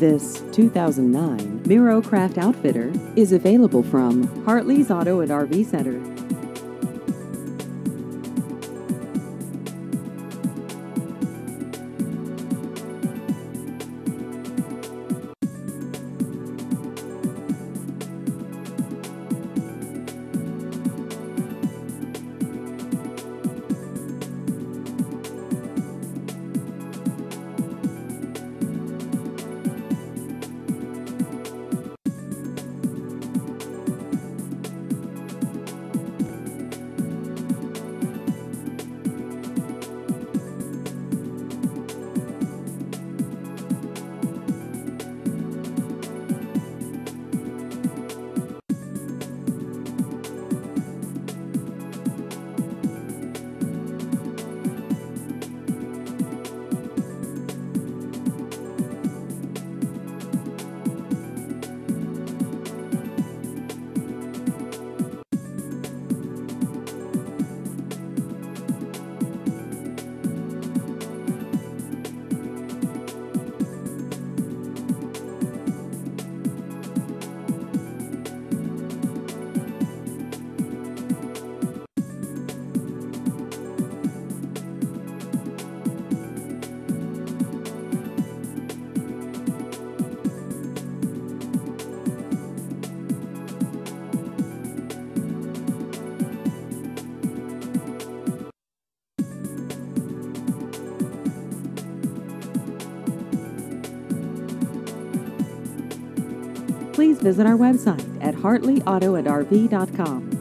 This 2009 Miro Craft Outfitter is available from Hartley's Auto and RV Center. Please visit our website at hartleyautoandrv.com.